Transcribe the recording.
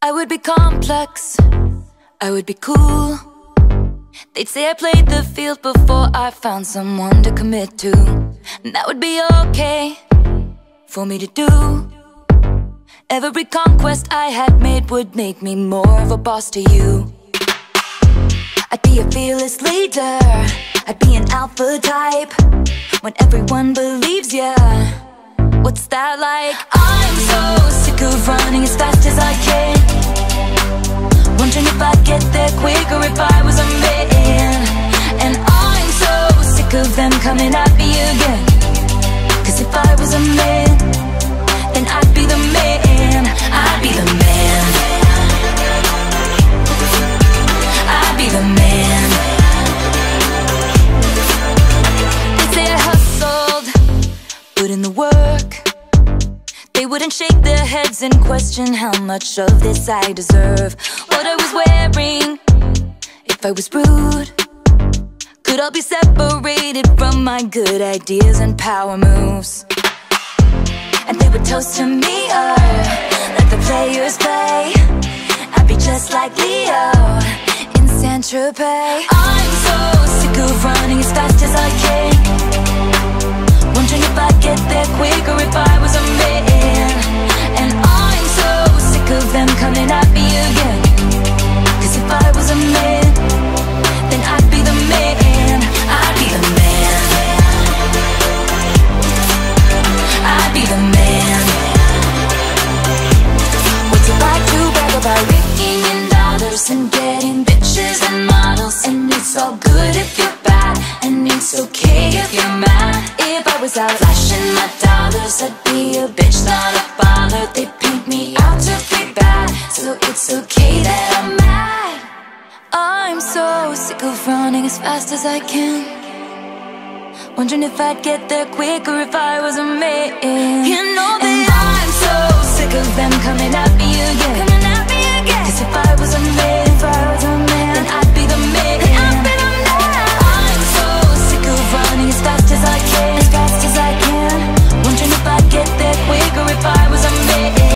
I would be complex, I would be cool. They'd say I played the field before I found someone to commit to. And that would be okay for me to do. Every conquest I had made would make me more of a boss to you. I'd be a fearless leader, I'd be an alpha type. When everyone believes ya, what's that like? I'm so sick of running as fast as I can. Wondering if I'd get there quicker if I was a man. And I'm so sick of them coming at me again. Cause if I was a man, then I'd be the man. I'd be the man. I'd be the man. They say I hustled, put in the work. Wouldn't shake their heads and question how much of this I deserve. What I was wearing, if I was rude. Could I be separated from my good ideas and power moves. And they would toast to me, oh, let the players play. I'd be just like Leo in Saint Tropez. I'm so sick of running as fast as I can. It's okay if you're mad. If I was out flashing my dollars, I'd be a bitch, not a baller. They paint me out to be bad, so it's okay that I'm mad. I'm so sick of running as fast as I can. Wondering if I'd get there quicker if I was a man.